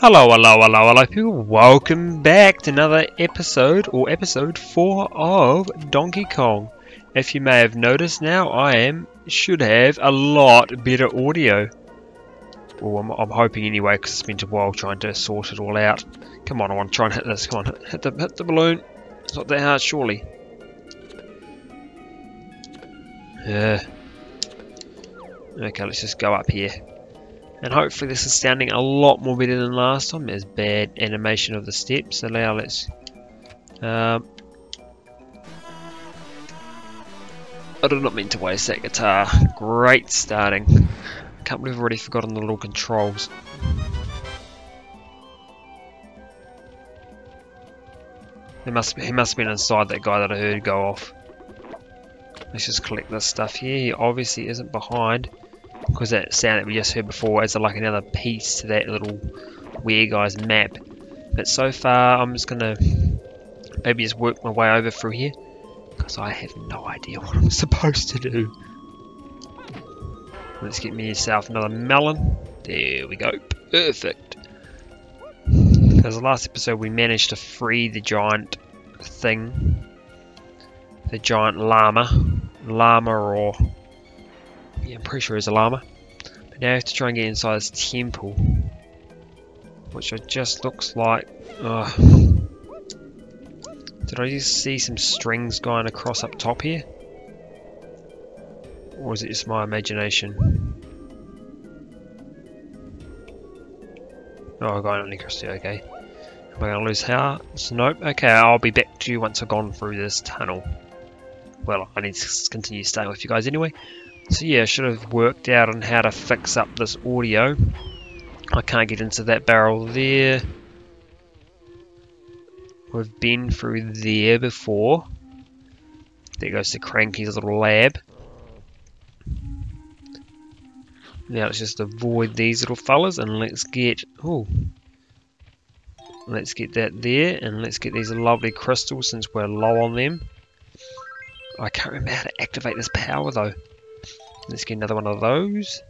Hello, hello, hello, hello people. Welcome back to another episode, or episode 4 of Donkey Kong. If you may have noticed now, I am, should have a lot better audio. Well, I'm, I'm hoping anyway, because it's been a while trying to sort it all out. Come on, I want to try and hit this. Come on, hit, hit the, hit the balloon. It's not that hard, surely. Yeah. Okay, let's just go up here. And hopefully this is sounding a lot more better than last time. There's bad animation of the steps. So now let's... Um, I did not mean to waste that guitar. Great starting. Can't believe I've already forgotten the little controls. He must, he must have been inside that guy that I heard go off. Let's just collect this stuff here. He obviously isn't behind because that sound that we just heard before is like another piece to that little weird guy's map. But so far, I'm just gonna maybe just work my way over through here because I have no idea what I'm supposed to do. Let's get me yourself another melon. There we go. Perfect. Because the last episode we managed to free the giant thing. The giant llama. Llama or yeah, I'm pretty sure it's a llama. But now I have to try and get inside this temple. Which just looks like... Uh, did I just see some strings going across up top here? Or is it just my imagination? Oh, I going on electricity, okay. Am I going to lose hearts? Nope. Okay, I'll be back to you once I've gone through this tunnel. Well, I need to continue staying with you guys anyway. So yeah, I should have worked out on how to fix up this audio. I can't get into that barrel there. We've been through there before. There goes the Cranky's little lab. Now let's just avoid these little fellas and let's get... Oh, Let's get that there and let's get these lovely crystals since we're low on them. I can't remember how to activate this power though. Let's get another one of those.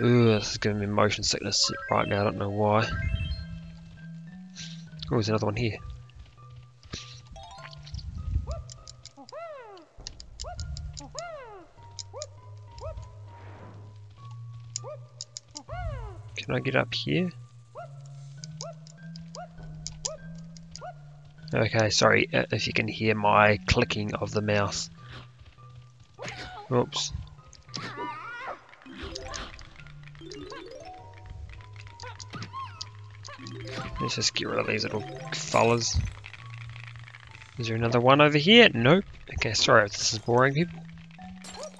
Ugh, this is giving me motion sickness right now, I don't know why. Oh, there's another one here. Can I get up here? Okay, sorry uh, if you can hear my clicking of the mouse. Oops. Let's just get rid of these little fellas. Is there another one over here? Nope. Okay, sorry if this is boring people.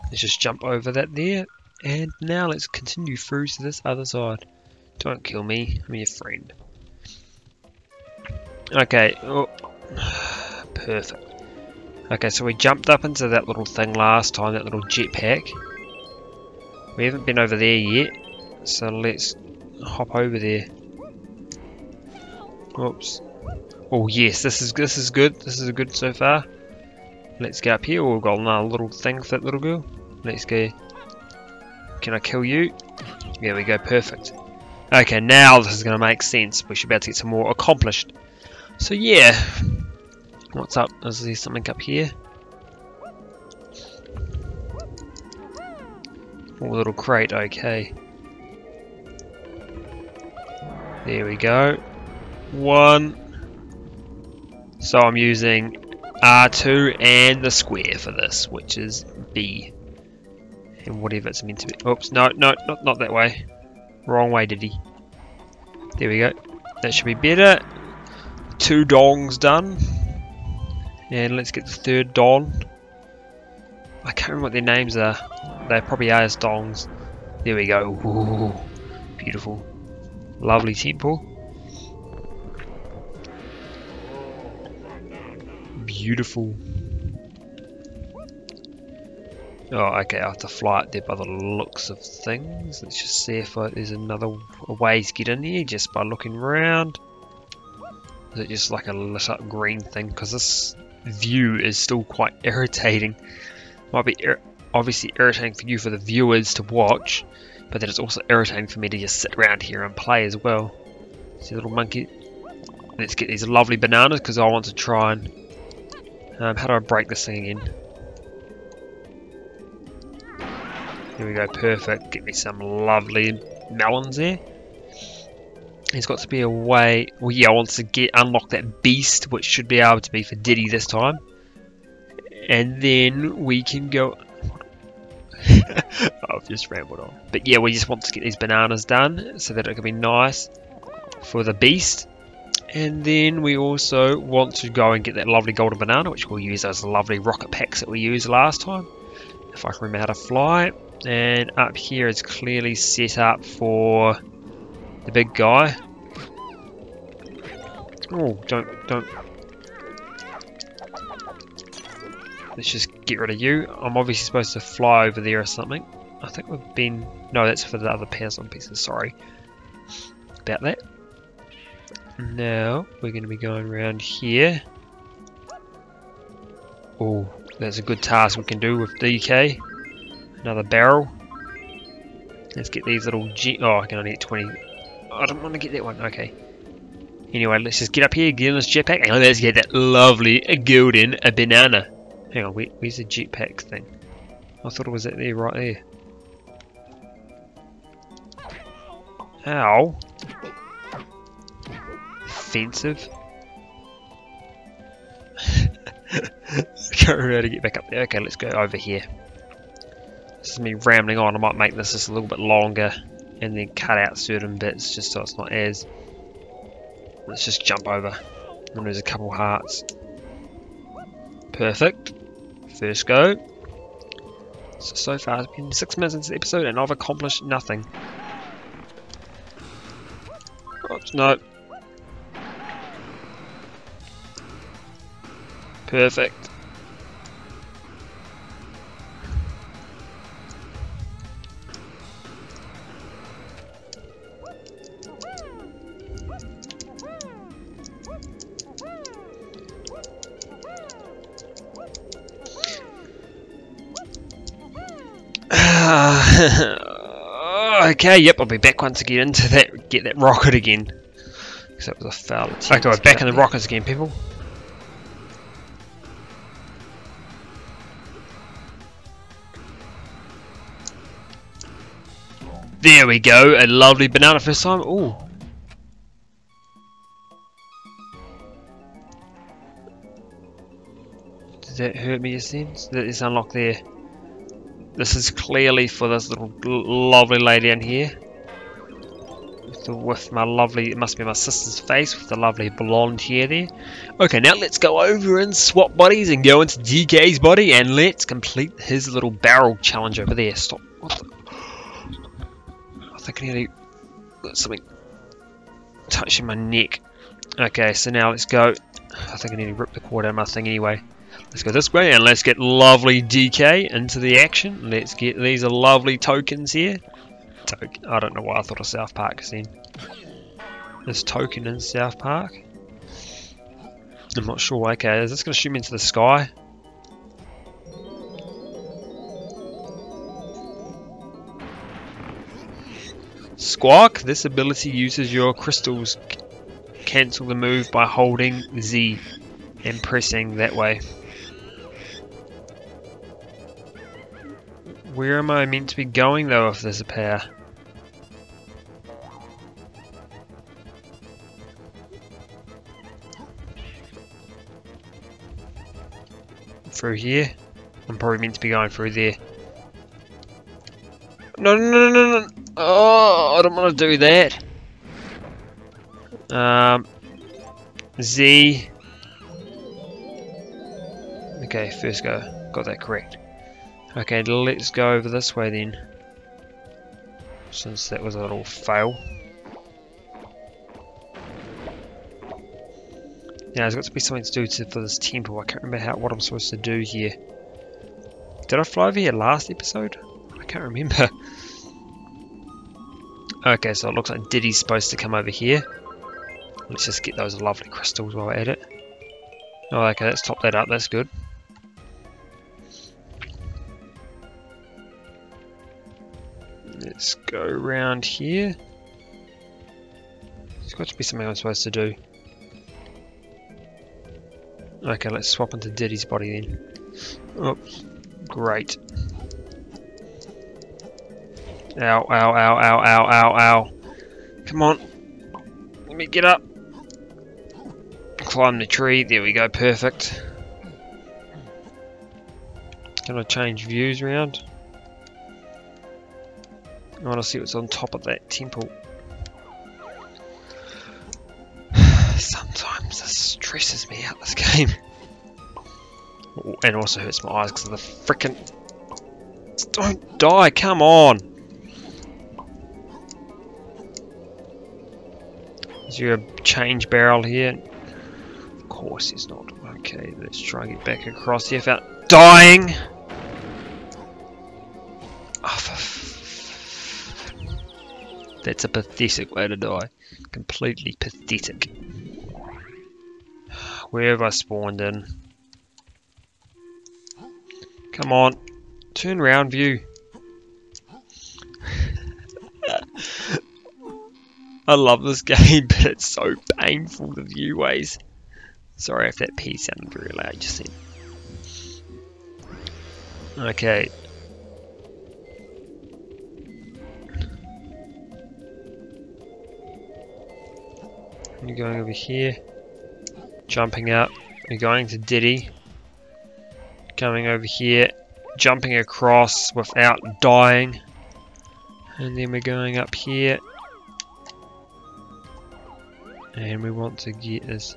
Let's just jump over that there. And now let's continue through to this other side. Don't kill me, I'm your friend. Okay, oh. perfect. Okay, so we jumped up into that little thing last time, that little jetpack. We haven't been over there yet, so let's hop over there. Oops. Oh yes, this is this is good. This is good so far. Let's get up here. Oh, we've got another little thing for that little girl. Let's go. Can I kill you? There we go. Perfect. Okay, now this is going to make sense. We should be able to get some more accomplished. So yeah. What's up? Is there something up here? Oh, little crate. Okay. There we go one. So I'm using R2 and the square for this, which is B. And whatever it's meant to be. Oops, no, no, not, not that way. Wrong way, did he? There we go. That should be better. Two dongs done. And let's get the third dong. I can't remember what their names are. They probably are as dongs. There we go. Ooh, beautiful. Lovely temple. Beautiful. Oh, okay, I have to fly up there by the looks of things. Let's just see if there's another way to get in here just by looking around. Is it just like a lit up green thing? Because this view is still quite irritating. Might be ir obviously irritating for you, for the viewers to watch, but then it's also irritating for me to just sit around here and play as well. See little monkey. Let's get these lovely bananas because I want to try and. Um, how do I break this thing in? Here we go, perfect. Get me some lovely melons there. There's got to be a way. Well, yeah, I want to get unlock that beast, which should be able to be for Diddy this time, and then we can go. I've just rambled on. But yeah, we just want to get these bananas done so that it can be nice for the beast. And then we also want to go and get that lovely golden banana, which we'll use those lovely rocket packs that we used last time. If I can remember how to fly. And up here is clearly set up for the big guy. Oh, don't, don't. Let's just get rid of you. I'm obviously supposed to fly over there or something. I think we've been... No, that's for the other Pazlon pieces, sorry. About that. Now, we're going to be going around here. Oh, that's a good task we can do with DK. Another barrel. Let's get these little G... Oh, I can only get 20. I don't want to get that one. Okay. Anyway, let's just get up here, get in this jetpack, and let's get that lovely golden banana. Hang on, where, where's the jetpack thing? I thought it was at there, right there. Ow. Offensive. Can't remember how to get back up there. Okay, let's go over here. This is me rambling on. I might make this just a little bit longer and then cut out certain bits just so it's not as... Let's just jump over. There's a couple hearts. Perfect. First go. So, so far it's been six minutes into the episode and I've accomplished nothing. Oops, no. Perfect. okay, yep, I'll be back once again to that get that rocket again. Because that was a foul attempt. Okay, we're back in the rockets again, people. There we go, a lovely banana first time. Ooh. Did that hurt me just then? So that is unlocked there. This is clearly for this little lovely lady in here. With, with my lovely, it must be my sister's face with the lovely blonde hair there. Okay, now let's go over and swap bodies and go into DK's body and let's complete his little barrel challenge over there. Stop. Think need something touching my neck. Okay, so now let's go. I think I need to rip the cord out of my thing anyway. Let's go this way and let's get lovely DK into the action. Let's get these are lovely tokens here. Token. I don't know why I thought of South Park then. This token in South Park. I'm not sure. Okay, is this going to shoot me into the sky? Squawk, this ability uses your crystals. Cancel the move by holding Z and pressing that way. Where am I meant to be going though if there's a pair? Through here? I'm probably meant to be going through there. No, no, no, no, no. Oh, I don't want to do that. Um, Z. Okay, first go. Got that correct. Okay, let's go over this way then. Since that was a little fail. Yeah, there's got to be something to do to, for this temple. I can't remember how what I'm supposed to do here. Did I fly over here last episode? I can't remember. Okay, so it looks like Diddy's supposed to come over here. Let's just get those lovely crystals while we're at it. Oh, okay, let's top that up. That's good. Let's go around here. There's got to be something I'm supposed to do. Okay, let's swap into Diddy's body then. Oh, great. Ow, ow, ow, ow, ow, ow, ow. Come on. Let me get up. Climb the tree. There we go, perfect. Can I change views around? I want to see what's on top of that temple. Sometimes this stresses me out, this game. And also hurts my eyes because of the freaking... Don't die, come on! Is there a change barrel here? Of course there's not. Okay, let's try and get back across here without dying! Oh, that's a pathetic way to die. Completely pathetic. Where have I spawned in? Come on. Turn round view. I love this game, but it's so painful the view ways. Sorry if that P sounded very loud just then. Okay, You're going over here. Jumping up. You're going to Diddy. Coming over here. Jumping across without dying. And then we're going up here. And we want to get this.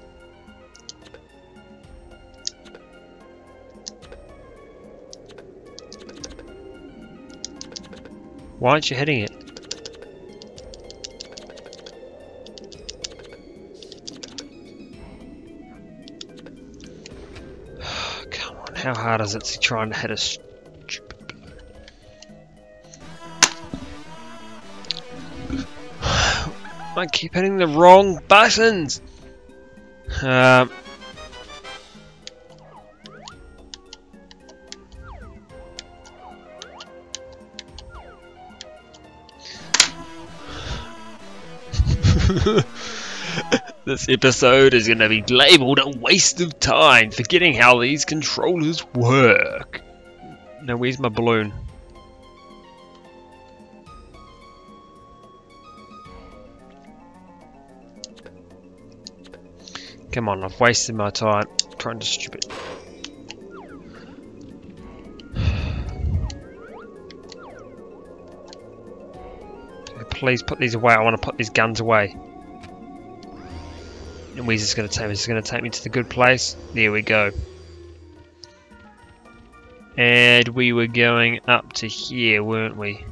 Why aren't you hitting it? Come on, how hard is it to try and hit a I keep hitting the wrong buttons! Um, This episode is going to be labelled a waste of time, forgetting how these controllers work. Now, where's my balloon? Come on, I've wasted my time trying to stupid. Please put these away. I want to put these guns away. And where's this going to take me? Is going to take me to the good place? There we go. And we were going up to here, weren't we?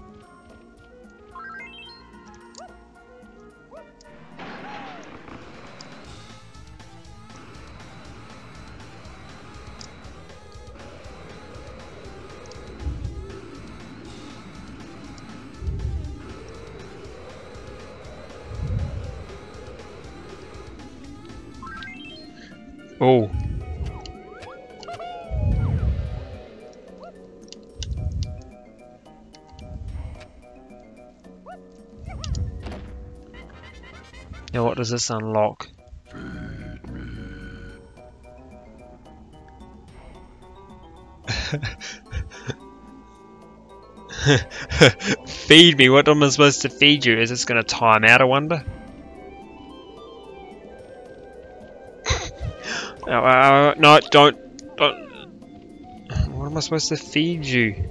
Oh. Now what does this unlock? feed me, what am I supposed to feed you? Is this going to time out, I wonder? Uh, no, don't, don't. What am I supposed to feed you?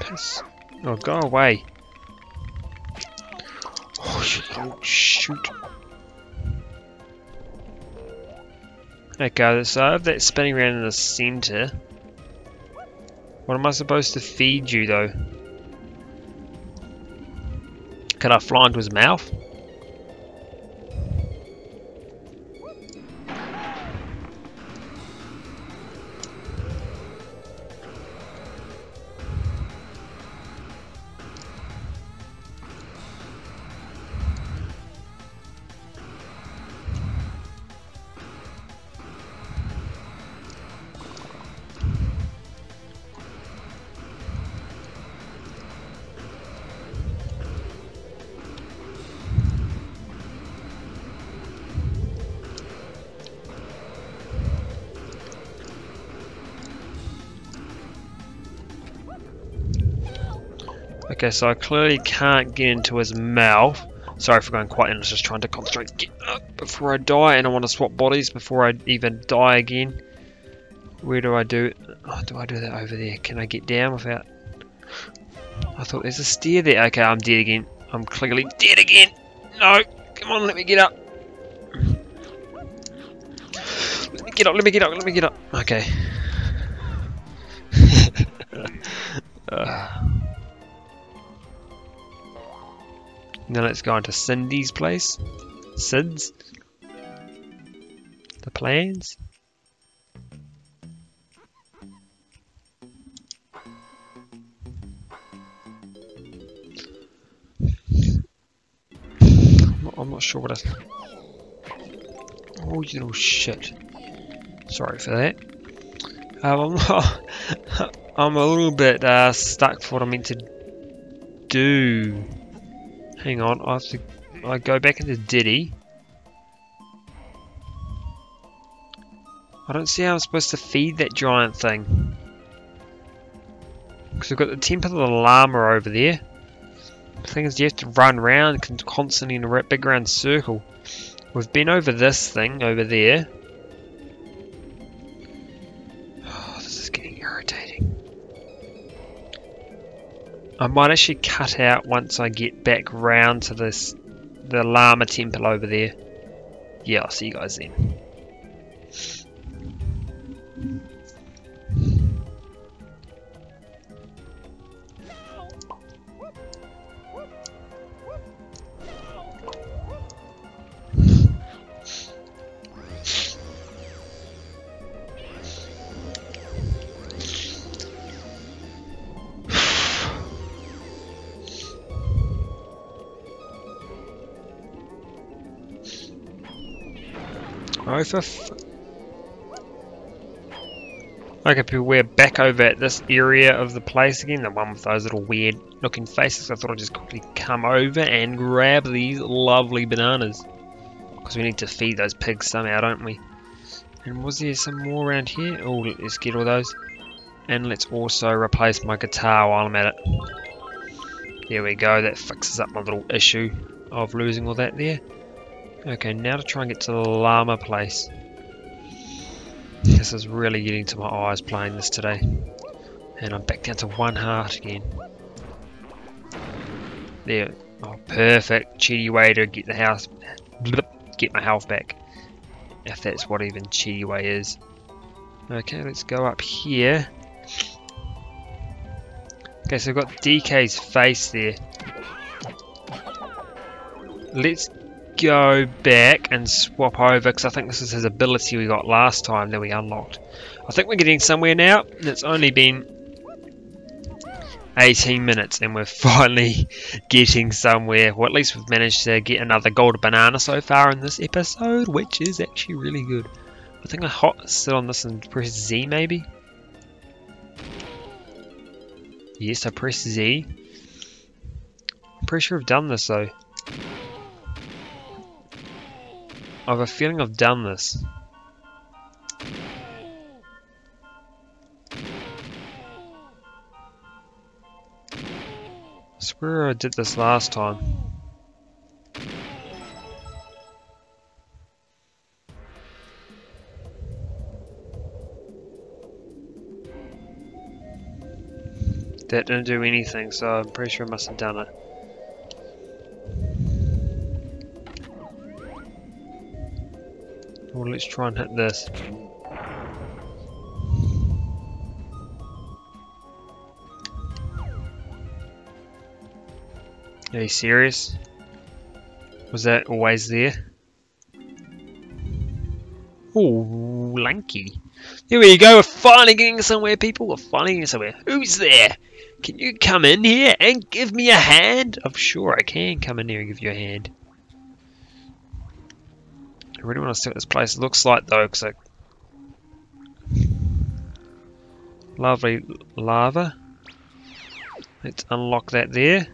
Piss. Oh, go away. Oh, shoot. Oh, shoot. Okay, so I have that spinning around in the center. What am I supposed to feed you, though? Can I fly into his mouth? Okay, so I clearly can't get into his mouth. Sorry for going quiet and I just trying to concentrate get up before I die and I want to swap bodies before I even die again. Where do I do Oh, do I do that over there? Can I get down without... I thought there's a stair there. Okay, I'm dead again. I'm clearly dead again. No, come on, let me get up. Let me get up, let me get up, let me get up. Okay. uh. Now let's go on to Cindy's place. Sid's. The plans. I'm not sure what I... Oh, you shit. Sorry for that. Um, I'm, not, I'm a little bit uh, stuck for what I'm meant to do. Hang on, I have to I go back into Diddy. I don't see how I'm supposed to feed that giant thing. Because we've got the temple of the llama over there. The thing is, you have to run around constantly in a big round circle. We've been over this thing over there. I might actually cut out once I get back round to this, the Llama temple over there. Yeah, I'll see you guys then. Oh, for Okay, people, we're back over at this area of the place again, the one with those little weird looking faces. I thought I'd just quickly come over and grab these lovely bananas. Because we need to feed those pigs somehow, don't we? And was there some more around here? Oh, let's get all those. And let's also replace my guitar while I'm at it. There we go, that fixes up my little issue of losing all that there. Okay, now to try and get to the llama place. This is really getting to my eyes playing this today. And I'm back down to one heart again. There. Oh, perfect. Cheaty way to get the house, get my health back. If that's what even cheaty way is. Okay, let's go up here. Okay, so I've got DK's face there. Let's go back and swap over because I think this is his ability we got last time that we unlocked. I think we're getting somewhere now. It's only been 18 minutes and we're finally getting somewhere. Well, at least we've managed to get another gold banana so far in this episode, which is actually really good. I think I hot sit on this and press Z maybe. Yes, I press Z. I'm pretty sure I've done this though. I have a feeling I've done this. I swear I did this last time. That didn't do anything, so I'm pretty sure I must have done it. Let's try and hit this. Are you serious? Was that always there? Oh, lanky. Here we go, we're finally getting somewhere, people. We're finally getting somewhere. Who's there? Can you come in here and give me a hand? I'm sure I can come in here and give you a hand. I really want to see what this place looks like though, because I... Lovely lava. Let's unlock that there.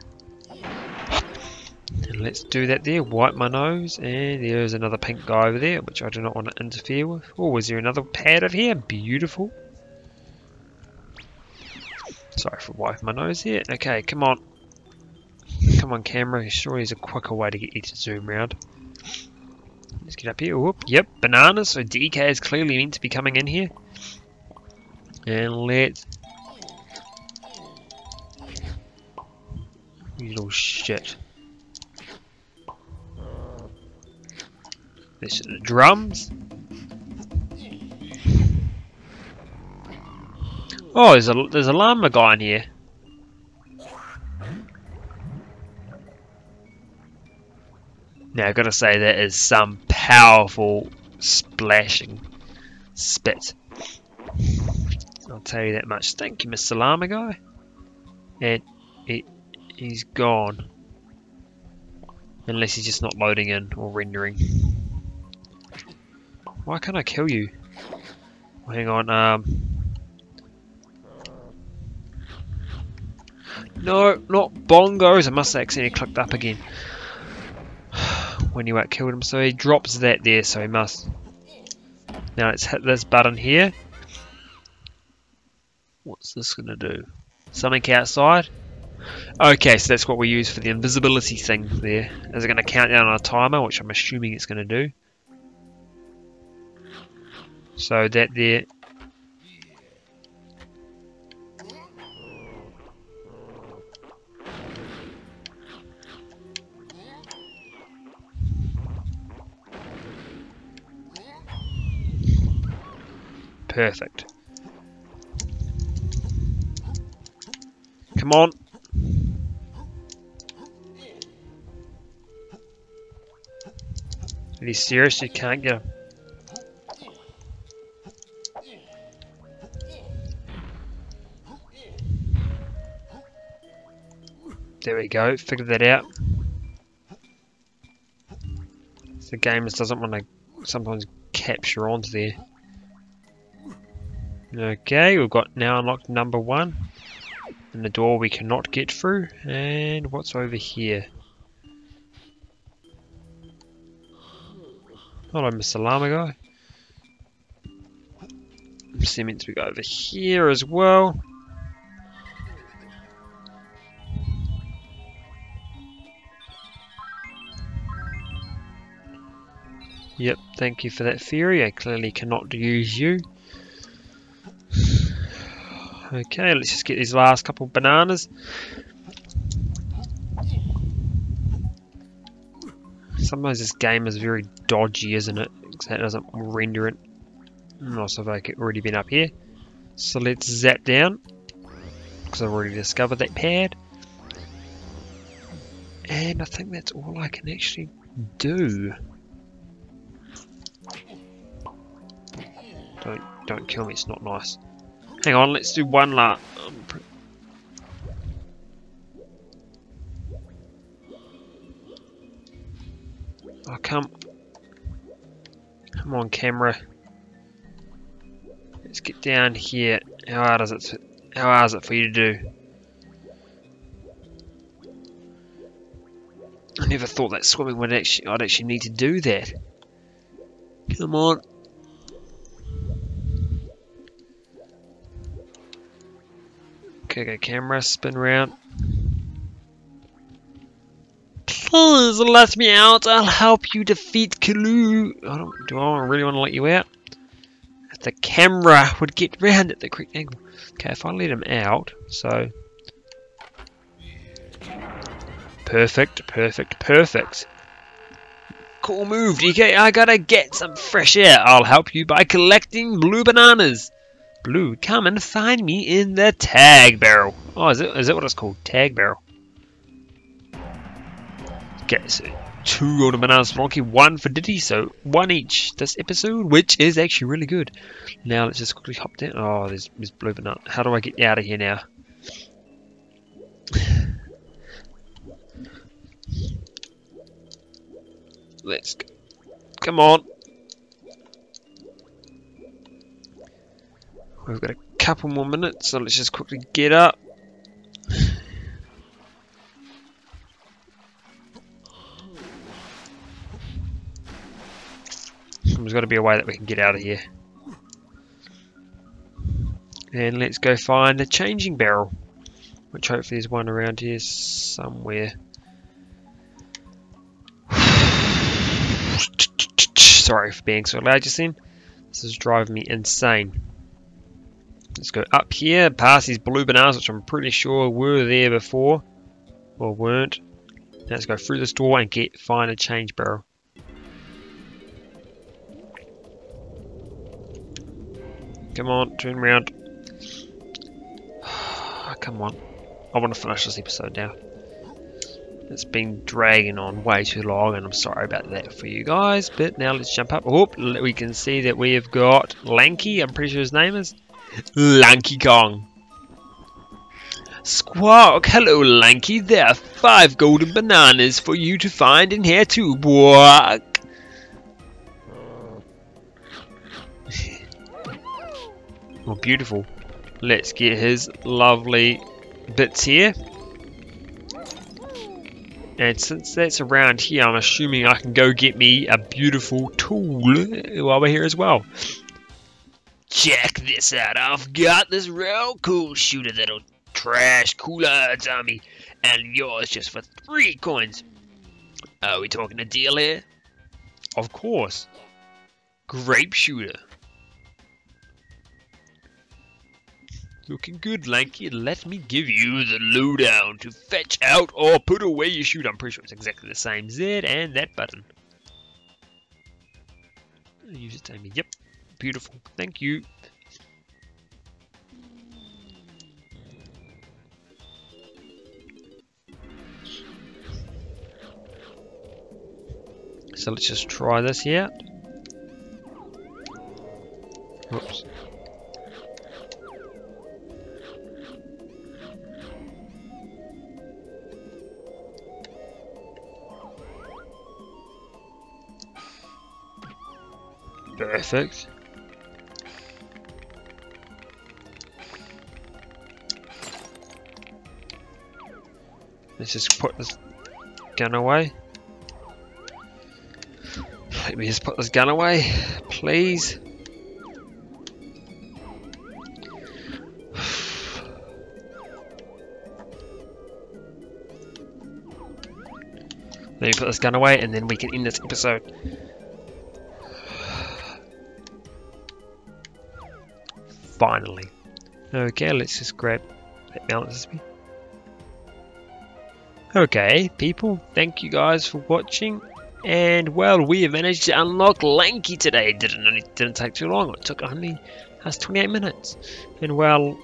And let's do that there, wipe my nose, and there's another pink guy over there, which I do not want to interfere with. Oh, is there another pad over here? Beautiful. Sorry for wiping my nose here. Okay, come on. Come on, camera. Surely there's a quicker way to get you to zoom round. Let's get up here. Whoop. Yep, bananas. So DK is clearly meant to be coming in here. And let's... You little shit. This is the drums. Oh, there's a there's a llama guy in here. Now, I've got to say, that is some powerful splashing spit. I'll tell you that much. Thank you, Mr. Llama Guy. And it, he's gone. Unless he's just not loading in or rendering. Why can't I kill you? Hang on, um... No, not bongos. I must have accidentally clicked up again when you killed him. So he drops that there, so he must. Now let's hit this button here. What's this going to do? Something outside? Okay, so that's what we use for the invisibility thing there. Is it going to count down on a timer, which I'm assuming it's going to do. So that there Perfect. Come on. Are you serious? You can't get him. There we go, figured that out. The game just doesn't want to sometimes capture onto there. Okay, we've got now unlocked number one. And the door we cannot get through. And what's over here? Hello, Mr. Llama guy. Cement we go over here as well. Yep, thank you for that theory. I clearly cannot use you. Okay, let's just get these last couple bananas. Sometimes this game is very dodgy, isn't it? Because that doesn't render it. Also, if I could already been up here. So let's zap down. Because I've already discovered that pad. And I think that's all I can actually do. Don't don't kill me, it's not nice. Hang on, let's do one lap. Um, oh, come. Come on, camera. Let's get down here. How hard is it? How hard is it for you to do? I never thought that swimming would actually I'd actually need to do that. Come on. Okay, got camera, spin around. Please let me out. I'll help you defeat K. Rool. Do I really want to let you out? If the camera would get round at the correct angle. Okay, if I let him out, so... Perfect, perfect, perfect. Cool move, DK. I gotta get some fresh air. I'll help you by collecting blue bananas. Blue, come and find me in the tag barrel. Oh, is it is it what it's called? Tag barrel. Okay, so two golden bananas for Donkey, one for Diddy, so one each this episode, which is actually really good. Now let's just quickly hop down. Oh, there's, there's blue banana. How do I get out of here now? Let's go. Come on. We've got a couple more minutes, so let's just quickly get up. There's got to be a way that we can get out of here. And let's go find a changing barrel. Which hopefully is one around here somewhere. Sorry for being so loud just then. This is driving me insane. Let's go up here, past these blue bananas, which I'm pretty sure were there before. Or weren't. Let's go through this door and get find a change barrel. Come on, turn around. Ah, come on. I want to finish this episode now. It's been dragging on way too long and I'm sorry about that for you guys. But now let's jump up. Oh, we can see that we have got Lanky. I'm pretty sure his name is Lanky Kong. Squawk, hello Lanky. There are five golden bananas for you to find in here too, boy. Oh, beautiful. Let's get his lovely bits here. And since that's around here, I'm assuming I can go get me a beautiful tool while we're here as well. Check this out. I've got this real cool shooter that'll trash cooler dummy. And yours just for three coins. Are we talking a deal here? Of course. Grape shooter. Looking good, Lanky. Let me give you the lowdown to fetch out or put away your shoot. I'm pretty sure it's exactly the same Z and that button. Use it, Amy. Yep. Beautiful. Thank you. So let's just try this here. Whoops. Perfect. Let's just put this gun away. Let me just put this gun away, please. Let me put this gun away and then we can end this episode. Finally. Okay, let's just grab that balance me. Okay, people, thank you guys for watching. And well, we have managed to unlock Lanky today. It didn't it didn't take too long. It took only has 28 minutes. And well,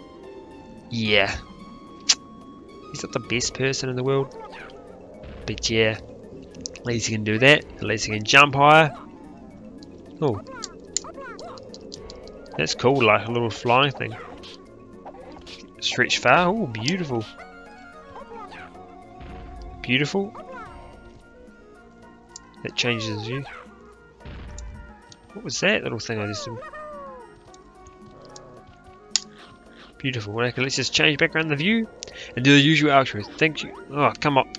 yeah, he's not the best person in the world, but yeah, at least he can do that. At least he can jump higher. Oh, that's cool, like a little flying thing. Stretch far. Oh, beautiful. Beautiful. That changes the view. What was that little thing I just did? Beautiful. Okay, let's just change back around the view and do the usual outro. Thank you. Oh, come on.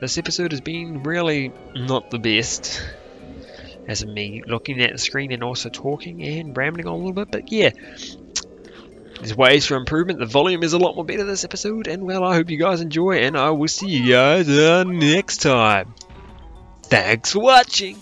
This episode has been really not the best as me looking at the screen and also talking and rambling on a little bit. But yeah, there's ways for improvement. The volume is a lot more better this episode. And well, I hope you guys enjoy and I will see you guys uh, next time. Thanks for watching.